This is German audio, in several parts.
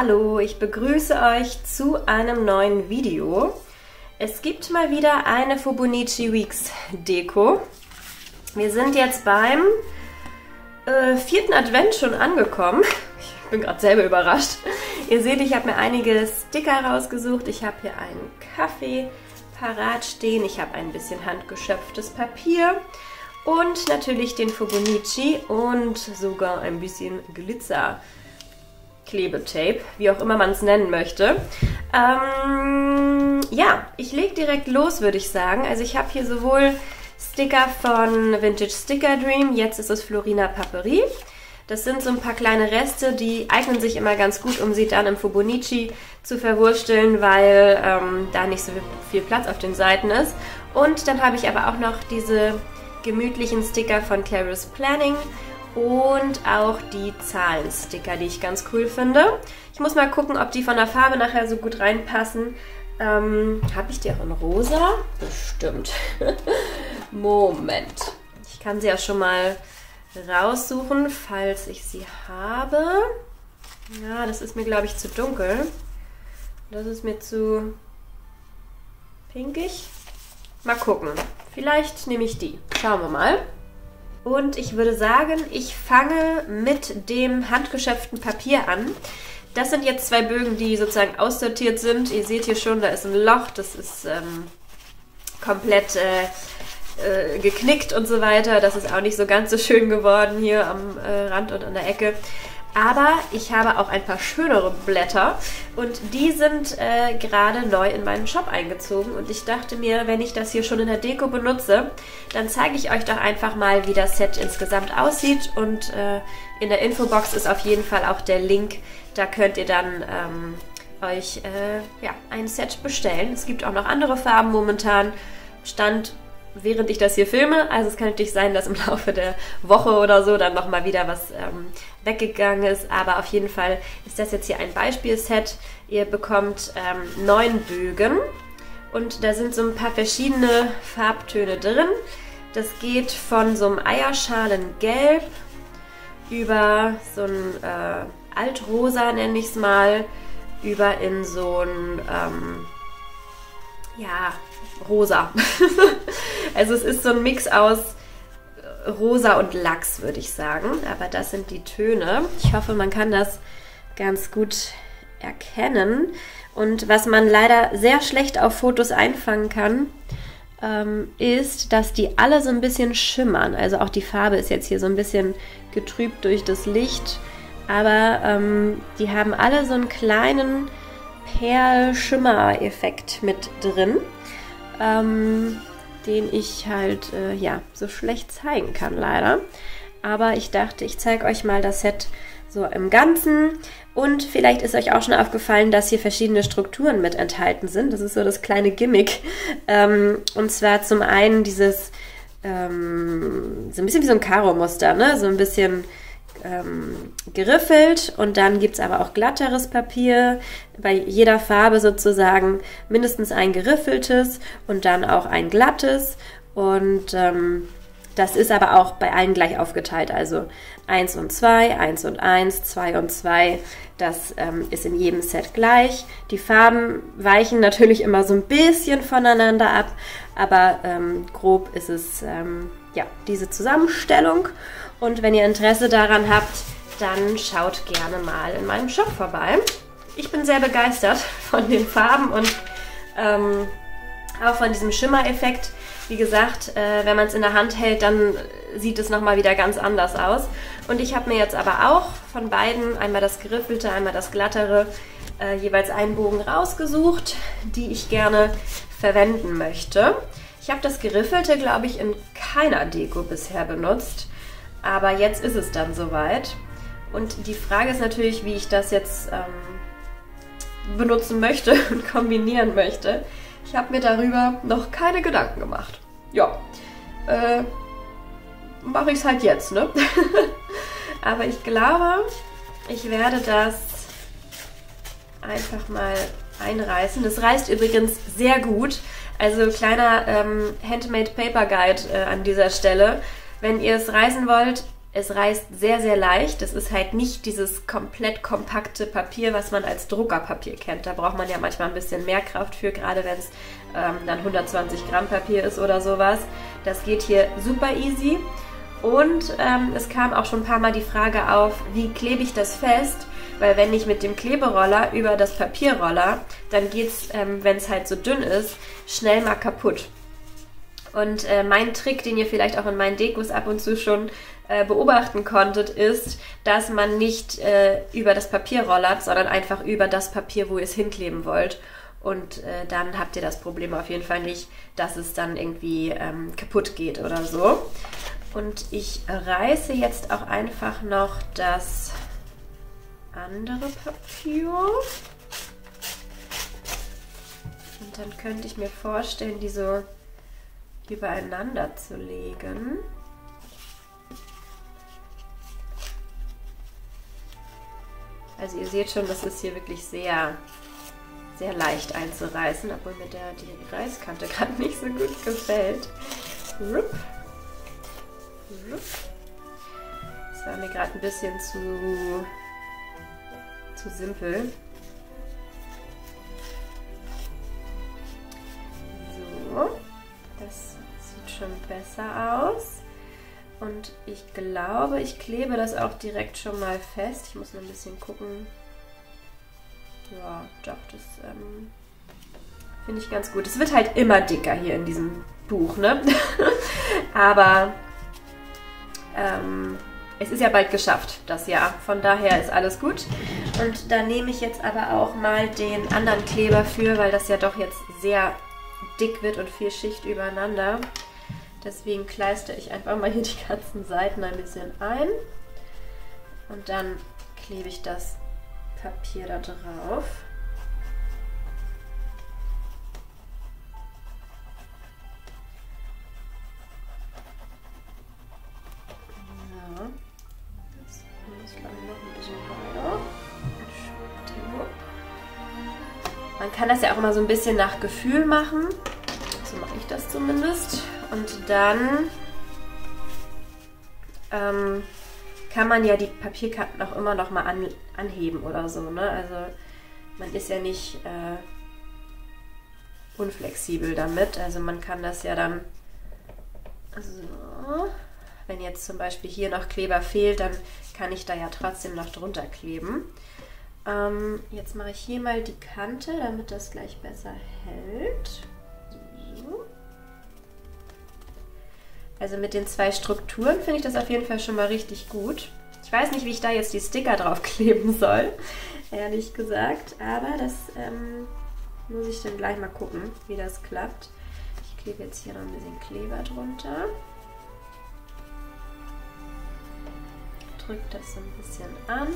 Hallo, ich begrüße euch zu einem neuen Video. Es gibt mal wieder eine Fubonichi Weeks Deko. Wir sind jetzt beim äh, vierten Advent schon angekommen. Ich bin gerade selber überrascht. Ihr seht, ich habe mir einige Sticker rausgesucht. Ich habe hier einen Kaffee parat stehen. Ich habe ein bisschen handgeschöpftes Papier und natürlich den Fubonichi und sogar ein bisschen Glitzer. Klebetape, wie auch immer man es nennen möchte. Ähm, ja, ich lege direkt los, würde ich sagen. Also ich habe hier sowohl Sticker von Vintage Sticker Dream, jetzt ist es Florina Paperie. Das sind so ein paar kleine Reste, die eignen sich immer ganz gut, um sie dann im Fubonichi zu verwursteln, weil ähm, da nicht so viel Platz auf den Seiten ist. Und dann habe ich aber auch noch diese gemütlichen Sticker von Claris Planning und auch die Zahlensticker, die ich ganz cool finde. Ich muss mal gucken, ob die von der Farbe nachher so gut reinpassen. Ähm, Habe ich die auch in rosa? Bestimmt. Moment. Ich kann sie ja schon mal raussuchen, falls ich sie habe. Ja, das ist mir, glaube ich, zu dunkel. Das ist mir zu pinkig. Mal gucken. Vielleicht nehme ich die. Schauen wir mal. Und ich würde sagen, ich fange mit dem handgeschöpften Papier an. Das sind jetzt zwei Bögen, die sozusagen aussortiert sind. Ihr seht hier schon, da ist ein Loch, das ist ähm, komplett äh, äh, geknickt und so weiter. Das ist auch nicht so ganz so schön geworden hier am äh, Rand und an der Ecke. Aber ich habe auch ein paar schönere Blätter und die sind äh, gerade neu in meinen Shop eingezogen. Und ich dachte mir, wenn ich das hier schon in der Deko benutze, dann zeige ich euch doch einfach mal, wie das Set insgesamt aussieht. Und äh, in der Infobox ist auf jeden Fall auch der Link. Da könnt ihr dann ähm, euch äh, ja, ein Set bestellen. Es gibt auch noch andere Farben momentan. Stand während ich das hier filme. Also es kann natürlich sein, dass im Laufe der Woche oder so dann nochmal wieder was ähm, weggegangen ist. Aber auf jeden Fall ist das jetzt hier ein Beispielset. Ihr bekommt ähm, neun Bögen und da sind so ein paar verschiedene Farbtöne drin. Das geht von so einem Eierschalengelb über so ein äh, Altrosa, nenne ich es mal, über in so ein, ähm, ja, rosa. also es ist so ein Mix aus rosa und Lachs, würde ich sagen. Aber das sind die Töne. Ich hoffe, man kann das ganz gut erkennen. Und was man leider sehr schlecht auf Fotos einfangen kann, ähm, ist, dass die alle so ein bisschen schimmern. Also auch die Farbe ist jetzt hier so ein bisschen getrübt durch das Licht. Aber ähm, die haben alle so einen kleinen Perl-Schimmer-Effekt mit drin ähm, den ich halt äh, ja so schlecht zeigen kann leider. Aber ich dachte, ich zeige euch mal das Set so im Ganzen. Und vielleicht ist euch auch schon aufgefallen, dass hier verschiedene Strukturen mit enthalten sind. Das ist so das kleine Gimmick. Ähm, und zwar zum einen dieses, ähm, so ein bisschen wie so ein Karo-Muster, ne? So ein bisschen ähm, geriffelt und dann gibt es aber auch glatteres Papier, bei jeder Farbe sozusagen mindestens ein geriffeltes und dann auch ein glattes. Und ähm, das ist aber auch bei allen gleich aufgeteilt, also 1 und 2, 1 und 1, 2 und 2, das ähm, ist in jedem Set gleich. Die Farben weichen natürlich immer so ein bisschen voneinander ab, aber ähm, grob ist es ähm, ja diese Zusammenstellung und wenn ihr Interesse daran habt, dann schaut gerne mal in meinem Shop vorbei. Ich bin sehr begeistert von den Farben und ähm, auch von diesem Schimmereffekt. Wie gesagt, äh, wenn man es in der Hand hält, dann sieht es nochmal wieder ganz anders aus. Und ich habe mir jetzt aber auch von beiden, einmal das geriffelte, einmal das glattere, äh, jeweils einen Bogen rausgesucht, die ich gerne verwenden möchte. Ich habe das geriffelte, glaube ich, in keiner Deko bisher benutzt. Aber jetzt ist es dann soweit. Und die Frage ist natürlich, wie ich das jetzt ähm, benutzen möchte und kombinieren möchte. Ich habe mir darüber noch keine Gedanken gemacht. Ja, äh, mache ich es halt jetzt, ne? Aber ich glaube, ich werde das einfach mal einreißen. Das reißt übrigens sehr gut. Also kleiner ähm, Handmade Paper Guide äh, an dieser Stelle. Wenn ihr es reißen wollt, es reißt sehr, sehr leicht. Es ist halt nicht dieses komplett kompakte Papier, was man als Druckerpapier kennt. Da braucht man ja manchmal ein bisschen mehr Kraft für, gerade wenn es ähm, dann 120 Gramm Papier ist oder sowas. Das geht hier super easy. Und ähm, es kam auch schon ein paar Mal die Frage auf, wie klebe ich das fest? Weil wenn ich mit dem Kleberoller über das Papierroller, dann geht es, ähm, wenn es halt so dünn ist, schnell mal kaputt. Und äh, mein Trick, den ihr vielleicht auch in meinen Dekos ab und zu schon äh, beobachten konntet, ist, dass man nicht äh, über das Papier rollert, sondern einfach über das Papier, wo ihr es hinkleben wollt. Und äh, dann habt ihr das Problem auf jeden Fall nicht, dass es dann irgendwie ähm, kaputt geht oder so. Und ich reiße jetzt auch einfach noch das andere Papier. Und dann könnte ich mir vorstellen, die so übereinander zu legen. Also ihr seht schon, das ist hier wirklich sehr, sehr leicht einzureißen, obwohl mir der, die Reiskante gerade nicht so gut gefällt. Rup. Rup. Das war mir gerade ein bisschen zu, zu simpel. Besser aus. Und ich glaube, ich klebe das auch direkt schon mal fest. Ich muss noch ein bisschen gucken. Ja, doch, das ähm, finde ich ganz gut. Es wird halt immer dicker hier in diesem Buch, ne? Aber ähm, es ist ja bald geschafft, das Jahr. Von daher ist alles gut. Und da nehme ich jetzt aber auch mal den anderen Kleber für, weil das ja doch jetzt sehr dick wird und viel Schicht übereinander. Deswegen kleister ich einfach mal hier die ganzen Seiten ein bisschen ein. Und dann klebe ich das Papier da drauf. Man kann das ja auch immer so ein bisschen nach Gefühl machen. So mache ich das zumindest. Und dann ähm, kann man ja die Papierkarten auch immer noch mal an, anheben oder so. Ne? Also man ist ja nicht äh, unflexibel damit. Also man kann das ja dann so, wenn jetzt zum Beispiel hier noch Kleber fehlt, dann kann ich da ja trotzdem noch drunter kleben. Ähm, jetzt mache ich hier mal die Kante, damit das gleich besser hält. Also mit den zwei Strukturen finde ich das auf jeden Fall schon mal richtig gut. Ich weiß nicht, wie ich da jetzt die Sticker drauf kleben soll, ehrlich gesagt. Aber das ähm, muss ich dann gleich mal gucken, wie das klappt. Ich klebe jetzt hier noch ein bisschen Kleber drunter. Drücke das so ein bisschen an.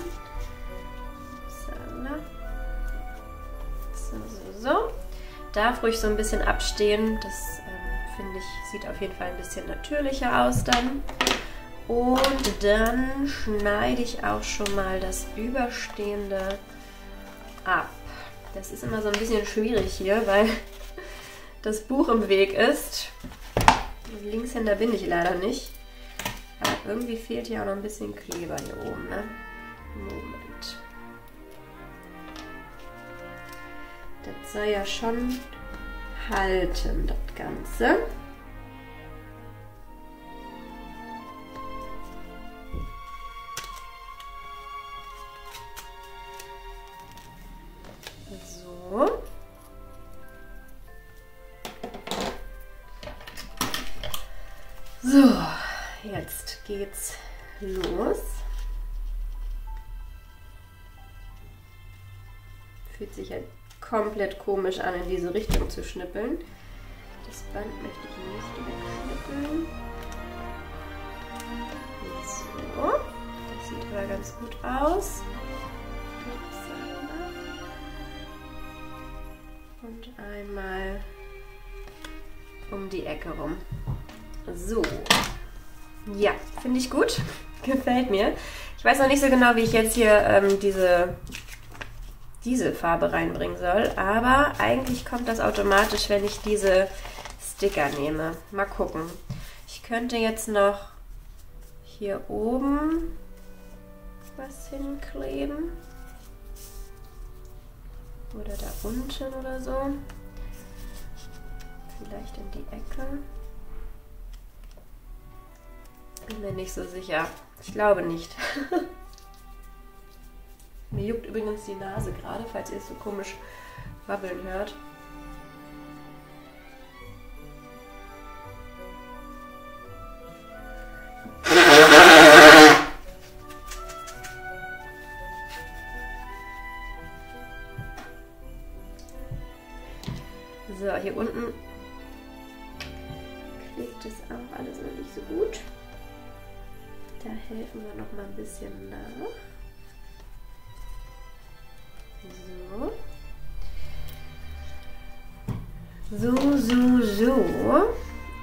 So, so, so. Darf ruhig so ein bisschen abstehen. Das finde ich, sieht auf jeden Fall ein bisschen natürlicher aus dann. Und dann schneide ich auch schon mal das Überstehende ab. Das ist immer so ein bisschen schwierig hier, weil das Buch im Weg ist. Linkshänder bin ich leider nicht. Aber irgendwie fehlt hier auch noch ein bisschen Kleber hier oben. Ne? Moment. Das soll ja schon halten, das Ganze. Komplett komisch an, in diese Richtung zu schnippeln. Das Band möchte ich nicht wegschnippeln. So, das sieht aber ganz gut aus. Und einmal um die Ecke rum. So. Ja, finde ich gut. Gefällt mir. Ich weiß noch nicht so genau, wie ich jetzt hier ähm, diese diese Farbe reinbringen soll. Aber eigentlich kommt das automatisch, wenn ich diese Sticker nehme. Mal gucken. Ich könnte jetzt noch hier oben was hinkleben. Oder da unten oder so. Vielleicht in die Ecke. Bin mir nicht so sicher. Ich glaube nicht. mir juckt übrigens die Nase gerade, falls ihr es so komisch wabbeln hört. So, hier unten klebt es auch alles noch nicht so gut. Da helfen wir noch mal ein bisschen nach. So. So, so, so.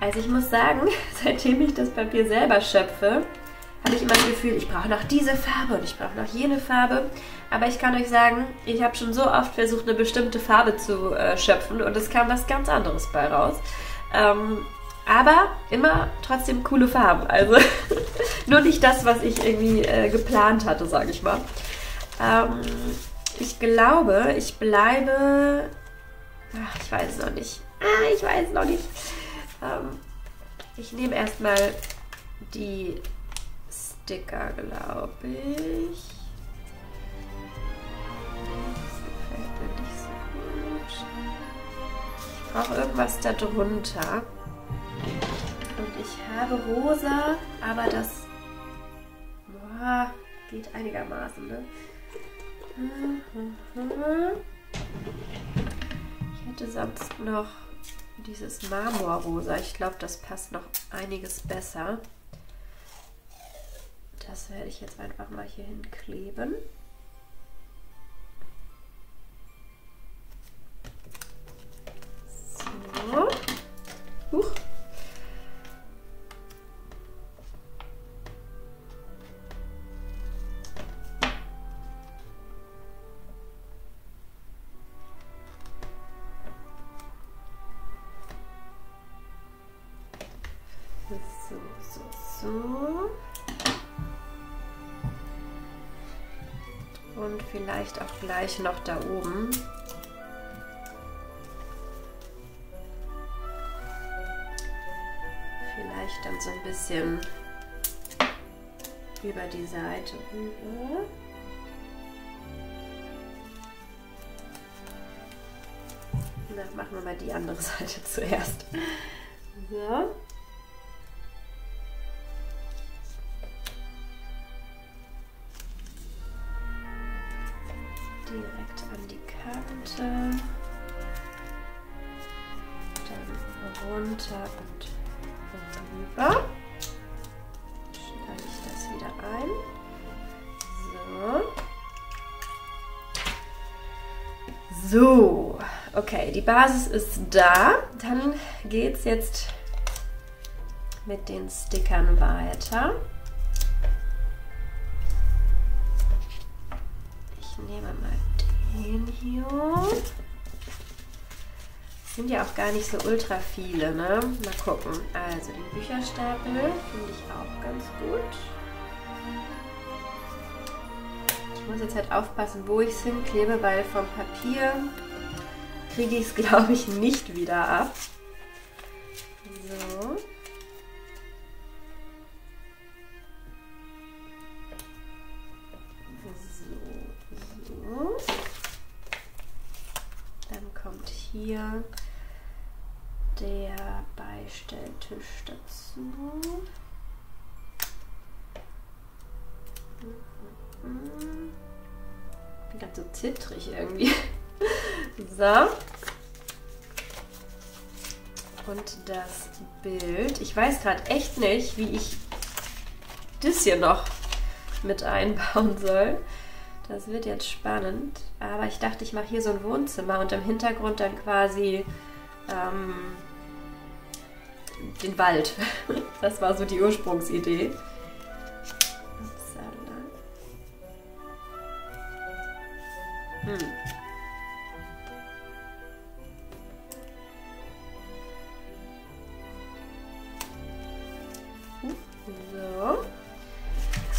Also ich muss sagen, seitdem ich das Papier selber schöpfe, habe ich immer das Gefühl, ich brauche noch diese Farbe und ich brauche noch jene Farbe. Aber ich kann euch sagen, ich habe schon so oft versucht, eine bestimmte Farbe zu äh, schöpfen und es kam was ganz anderes bei raus. Ähm, aber immer trotzdem coole Farben. Also nur nicht das, was ich irgendwie äh, geplant hatte, sage ich mal. Ähm, ich glaube, ich bleibe. Ach, ich weiß es noch nicht. Ah, ich weiß es noch nicht. Ähm, ich nehme erstmal die Sticker, glaube ich. Das gefällt mir nicht so gut. Ich brauche irgendwas darunter. Und ich habe rosa, aber das boah, geht einigermaßen. Ne? Hätte sonst noch dieses Marmorrosa. Ich glaube, das passt noch einiges besser. Das werde ich jetzt einfach mal hier hinkleben. So. Huch. So, so, so. Und vielleicht auch gleich noch da oben. Vielleicht dann so ein bisschen über die Seite rüber. Na, machen wir mal die andere Seite zuerst. So. So. Okay, die Basis ist da. Dann geht es jetzt mit den Stickern weiter. nehme mal den hier. Sind ja auch gar nicht so ultra viele, ne? Mal gucken. Also den Bücherstapel finde ich auch ganz gut. Muss jetzt halt aufpassen, wo ich es hinklebe, weil vom Papier kriege ich es, glaube ich, nicht wieder ab. So. hier der Beistelltisch dazu. Bin ganz so zittrig irgendwie. so. Und das Bild. Ich weiß gerade echt nicht, wie ich das hier noch mit einbauen soll. Das wird jetzt spannend. Aber ich dachte, ich mache hier so ein Wohnzimmer und im Hintergrund dann quasi ähm, den Wald. Das war so die Ursprungsidee. So.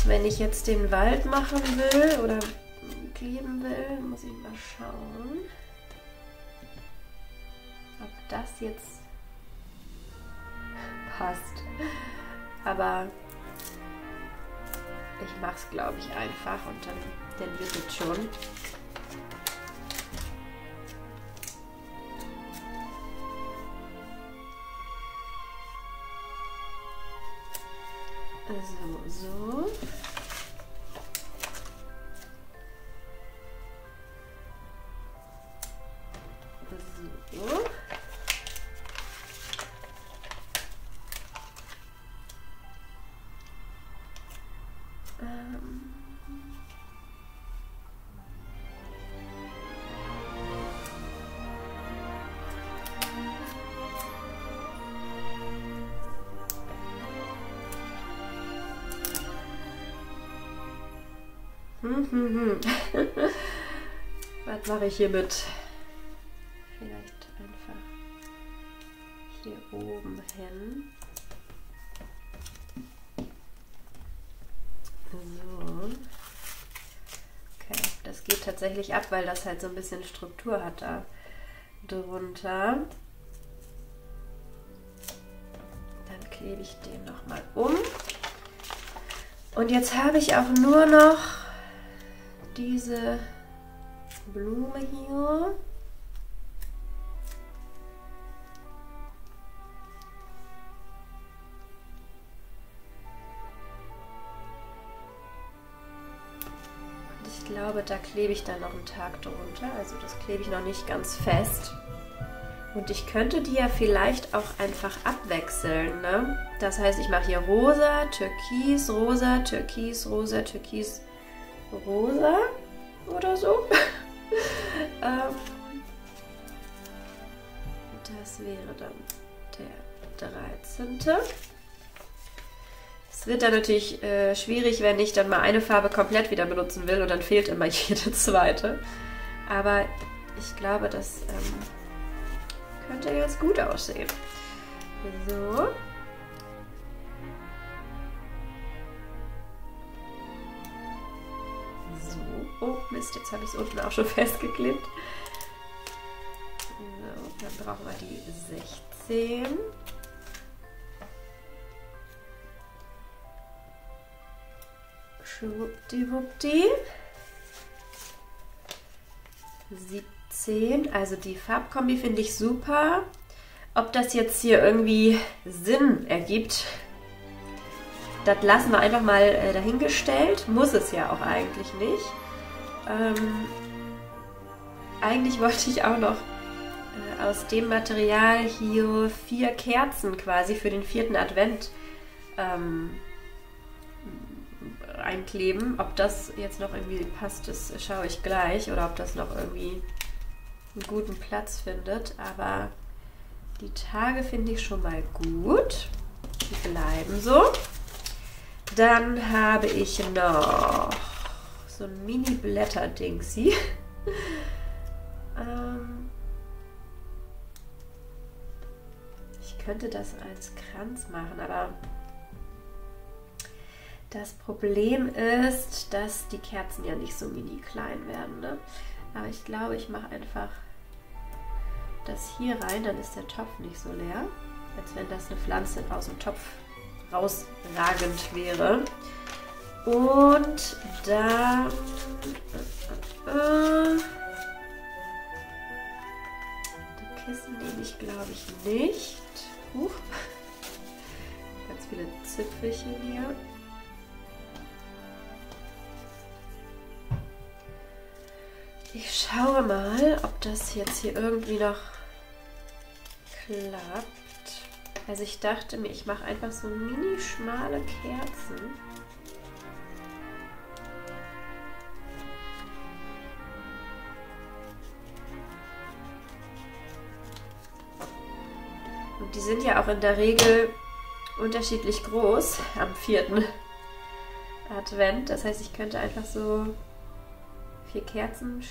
Wenn ich jetzt den Wald machen will oder kleben will, muss ich mal schauen, ob das jetzt passt. Aber ich mache es, glaube ich, einfach und dann, dann wird es schon. Was mache ich hiermit? Vielleicht einfach hier oben hin. So. Okay, das geht tatsächlich ab, weil das halt so ein bisschen Struktur hat da drunter. Dann klebe ich den nochmal um. Und jetzt habe ich auch nur noch diese Blume hier. ich glaube, da klebe ich dann noch einen Tag drunter. Also das klebe ich noch nicht ganz fest. Und ich könnte die ja vielleicht auch einfach abwechseln. Ne? Das heißt, ich mache hier rosa, türkis, rosa, türkis, rosa, türkis, rosa oder so. ähm, das wäre dann der 13. Es wird dann natürlich äh, schwierig, wenn ich dann mal eine Farbe komplett wieder benutzen will und dann fehlt immer jede zweite. Aber ich glaube, das ähm, könnte jetzt gut aussehen. So. Mist, jetzt habe ich es unten auch schon festgeklebt. So, dann brauchen wir die 16. Schwuppdiwuppdi. 17. Also die Farbkombi finde ich super. Ob das jetzt hier irgendwie Sinn ergibt, das lassen wir einfach mal äh, dahingestellt. Muss es ja auch eigentlich nicht. Ähm, eigentlich wollte ich auch noch äh, aus dem Material hier vier Kerzen quasi für den vierten Advent ähm, einkleben. Ob das jetzt noch irgendwie passt, das schaue ich gleich. Oder ob das noch irgendwie einen guten Platz findet. Aber die Tage finde ich schon mal gut. Die bleiben so. Dann habe ich noch so ein Mini-Blätter-Dingsy. ähm ich könnte das als Kranz machen, aber das Problem ist, dass die Kerzen ja nicht so mini klein werden. Ne? Aber ich glaube, ich mache einfach das hier rein, dann ist der Topf nicht so leer, als wenn das eine Pflanze aus dem Topf rausragend wäre. Und dann äh, die Kissen nehme ich glaube ich nicht. Huch. Ganz viele Zipfelchen hier. Ich schaue mal, ob das jetzt hier irgendwie noch klappt. Also ich dachte mir, ich mache einfach so mini schmale Kerzen. Die sind ja auch in der Regel unterschiedlich groß am vierten Advent. Das heißt, ich könnte einfach so vier Kerzen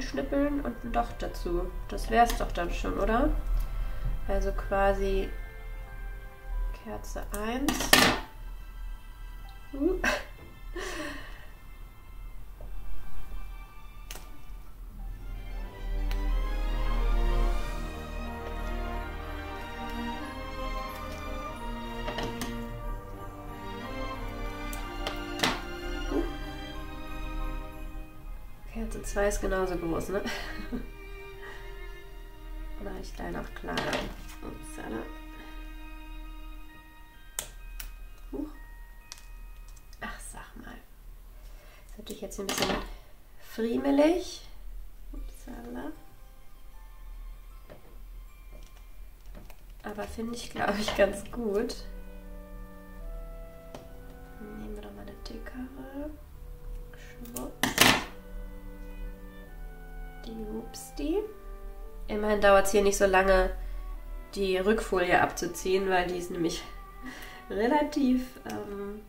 schnippeln und ein Docht dazu. Das wäre es doch dann schon, oder? Also quasi Kerze 1. Uh. Ganze 2 ist genauso groß, ne? Mache ich gleich noch kleiner. Upsala. Huch. Ach, sag mal. Das ist natürlich jetzt ein bisschen friemelig. Upsala. Aber finde ich, glaube ich, ganz gut. Dauert es hier nicht so lange, die Rückfolie abzuziehen, weil die ist nämlich relativ ähm,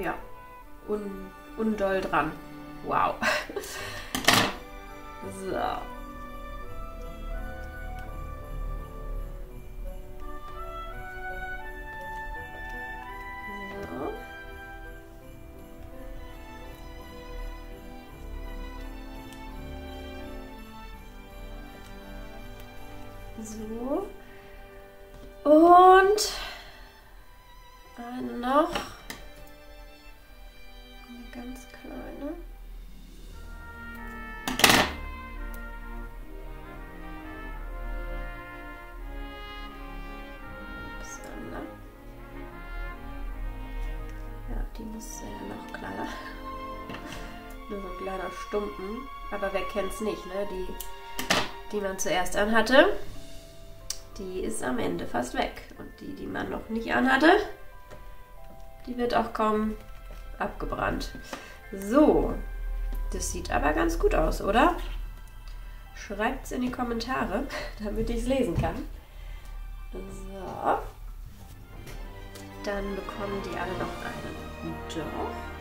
ja, un, undoll dran. Wow. so. So. Und eine noch. Eine ganz kleine. Upsala. Ja, die muss ja noch kleiner. Nur so ein kleiner Stumpen. Aber wer kennt's nicht, ne? Die, die man zuerst anhatte die ist am Ende fast weg. Und die, die man noch nicht anhatte, die wird auch kaum abgebrannt. So, das sieht aber ganz gut aus, oder? Schreibt es in die Kommentare, damit ich es lesen kann. So. Dann bekommen die alle noch einen Doch.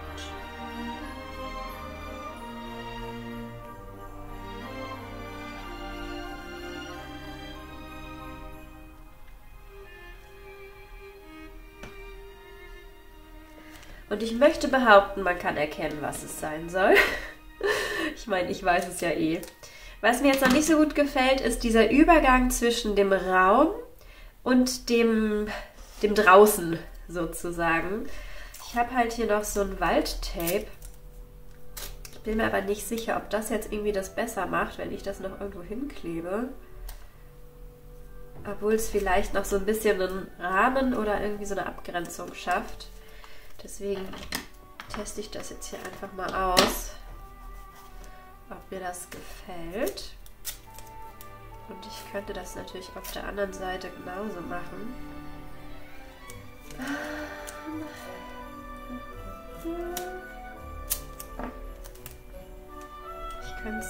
Und ich möchte behaupten, man kann erkennen, was es sein soll. ich meine, ich weiß es ja eh. Was mir jetzt noch nicht so gut gefällt, ist dieser Übergang zwischen dem Raum und dem, dem draußen sozusagen. Ich habe halt hier noch so ein Waldtape. Ich bin mir aber nicht sicher, ob das jetzt irgendwie das besser macht, wenn ich das noch irgendwo hinklebe. Obwohl es vielleicht noch so ein bisschen einen Rahmen oder irgendwie so eine Abgrenzung schafft. Deswegen teste ich das jetzt hier einfach mal aus, ob mir das gefällt. Und ich könnte das natürlich auf der anderen Seite genauso machen. Ich könnte.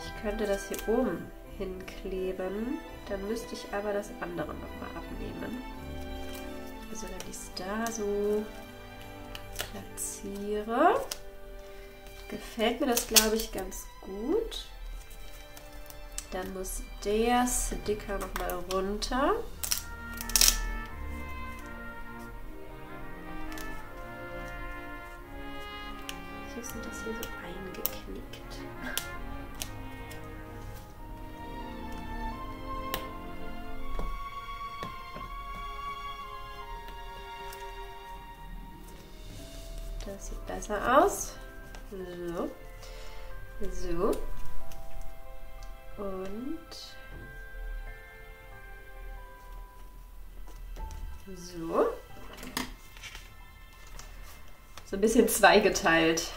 Ich könnte das hier oben hinkleben. Dann müsste ich aber das andere nochmal abnehmen. Also wenn ich es da so platziere, gefällt mir das, glaube ich, ganz gut. Dann muss der Sticker nochmal runter. Wieso sind das hier so eingeknickt? Besser aus. So. So. Und so. So ein bisschen zweigeteilt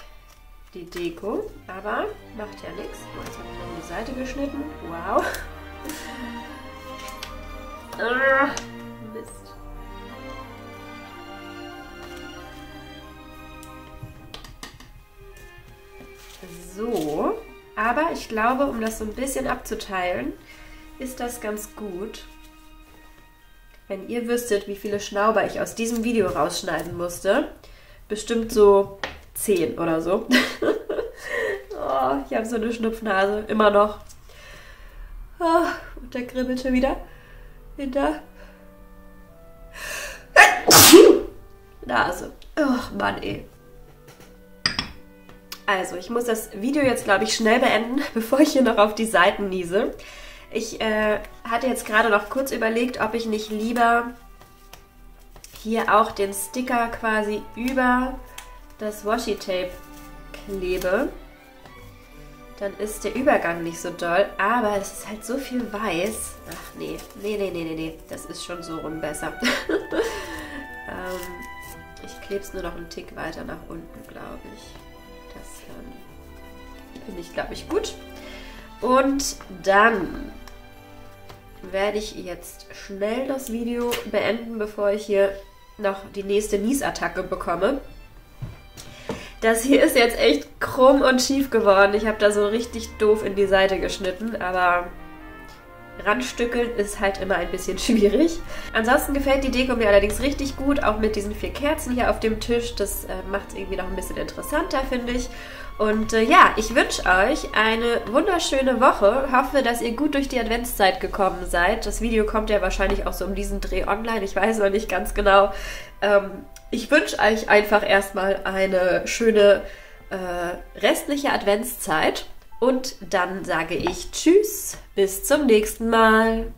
die Deko, aber macht ja nichts. Jetzt habe ich noch die Seite geschnitten. Wow. Ah. So. Aber ich glaube, um das so ein bisschen abzuteilen, ist das ganz gut. Wenn ihr wüsstet, wie viele Schnauber ich aus diesem Video rausschneiden musste, bestimmt so 10 oder so. oh, ich habe so eine Schnupfnase, immer noch. Oh, und der kribbelt schon wieder in der Nase. Oh Mann, ey. Also, ich muss das Video jetzt, glaube ich, schnell beenden, bevor ich hier noch auf die Seiten niese. Ich äh, hatte jetzt gerade noch kurz überlegt, ob ich nicht lieber hier auch den Sticker quasi über das Washi-Tape klebe, dann ist der Übergang nicht so doll, aber es ist halt so viel weiß. Ach nee, nee, nee, nee, nee, nee, das ist schon so rum besser. ähm, ich klebe es nur noch einen Tick weiter nach unten, glaube ich. Das ähm, finde ich, glaube ich, gut. Und dann werde ich jetzt schnell das Video beenden, bevor ich hier noch die nächste Niesattacke bekomme. Das hier ist jetzt echt krumm und schief geworden. Ich habe da so richtig doof in die Seite geschnitten, aber Randstückeln ist halt immer ein bisschen schwierig. Ansonsten gefällt die Deko mir allerdings richtig gut, auch mit diesen vier Kerzen hier auf dem Tisch. Das äh, macht es irgendwie noch ein bisschen interessanter, finde ich. Und äh, ja, ich wünsche euch eine wunderschöne Woche. Hoffe, dass ihr gut durch die Adventszeit gekommen seid. Das Video kommt ja wahrscheinlich auch so um diesen Dreh online. Ich weiß noch nicht ganz genau. Ähm, ich wünsche euch einfach erstmal eine schöne äh, restliche Adventszeit und dann sage ich Tschüss, bis zum nächsten Mal.